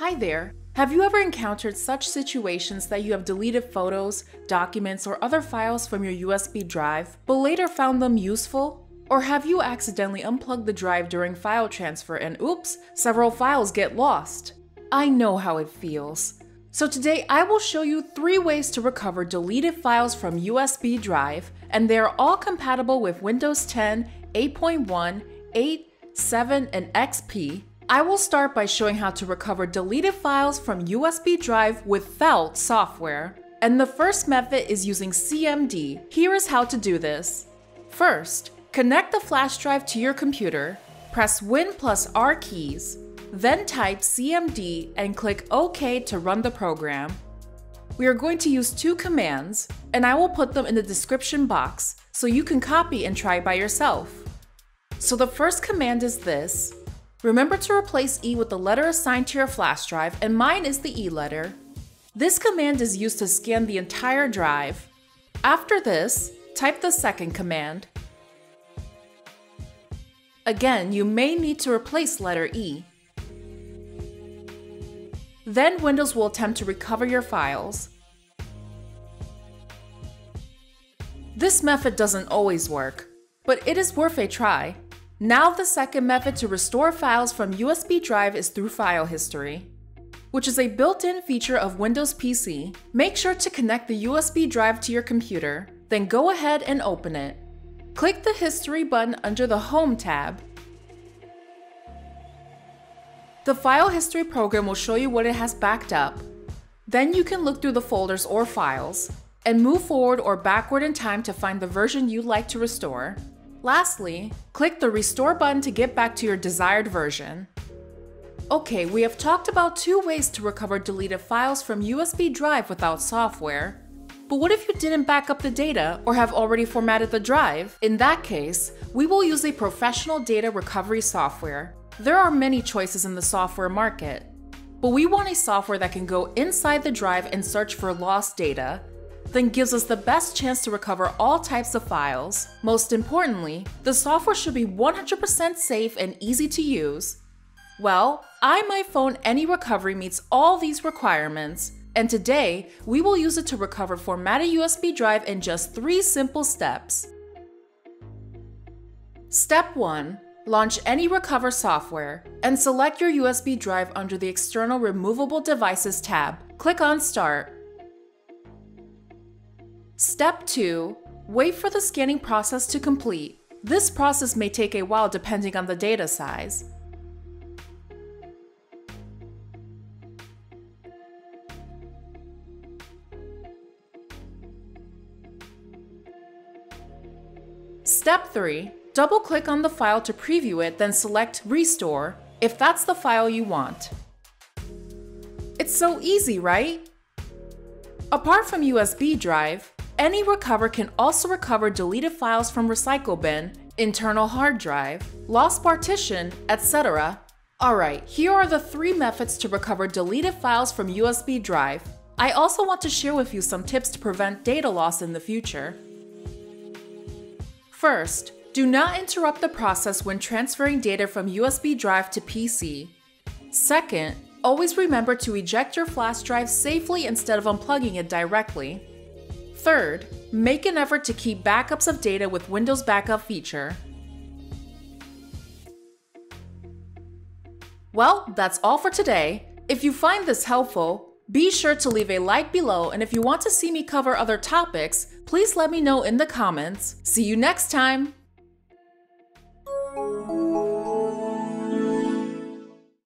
Hi there. Have you ever encountered such situations that you have deleted photos, documents, or other files from your USB drive, but later found them useful? Or have you accidentally unplugged the drive during file transfer and oops, several files get lost? I know how it feels. So today I will show you three ways to recover deleted files from USB drive, and they are all compatible with Windows 10, 8.1, 8, 7, and XP. I will start by showing how to recover deleted files from USB drive without software. And the first method is using CMD. Here is how to do this. First, connect the flash drive to your computer, press Win plus R keys, then type CMD and click OK to run the program. We are going to use two commands, and I will put them in the description box so you can copy and try by yourself. So the first command is this. Remember to replace E with the letter assigned to your flash drive, and mine is the E letter. This command is used to scan the entire drive. After this, type the second command. Again, you may need to replace letter E. Then Windows will attempt to recover your files. This method doesn't always work, but it is worth a try. Now the second method to restore files from USB drive is through file history, which is a built-in feature of Windows PC. Make sure to connect the USB drive to your computer, then go ahead and open it. Click the History button under the Home tab the file history program will show you what it has backed up. Then you can look through the folders or files, and move forward or backward in time to find the version you'd like to restore. Lastly, click the Restore button to get back to your desired version. Okay, we have talked about two ways to recover deleted files from USB drive without software. But what if you didn't back up the data or have already formatted the drive? In that case, we will use a professional data recovery software. There are many choices in the software market, but we want a software that can go inside the drive and search for lost data, then gives us the best chance to recover all types of files. Most importantly, the software should be 100% safe and easy to use. Well, iMyFone Any Recovery meets all these requirements, and today we will use it to recover formatted USB drive in just three simple steps. Step 1 launch AnyRecover software, and select your USB drive under the External Removable Devices tab. Click on Start. Step 2. Wait for the scanning process to complete. This process may take a while depending on the data size. Step 3. Double click on the file to preview it, then select Restore if that's the file you want. It's so easy, right? Apart from USB drive, AnyRecover can also recover deleted files from Recycle Bin, internal hard drive, lost partition, etc. Alright, here are the three methods to recover deleted files from USB drive. I also want to share with you some tips to prevent data loss in the future. First, do not interrupt the process when transferring data from USB drive to PC. Second, always remember to eject your flash drive safely instead of unplugging it directly. Third, make an effort to keep backups of data with Windows Backup feature. Well, that's all for today. If you find this helpful, be sure to leave a like below and if you want to see me cover other topics, please let me know in the comments. See you next time!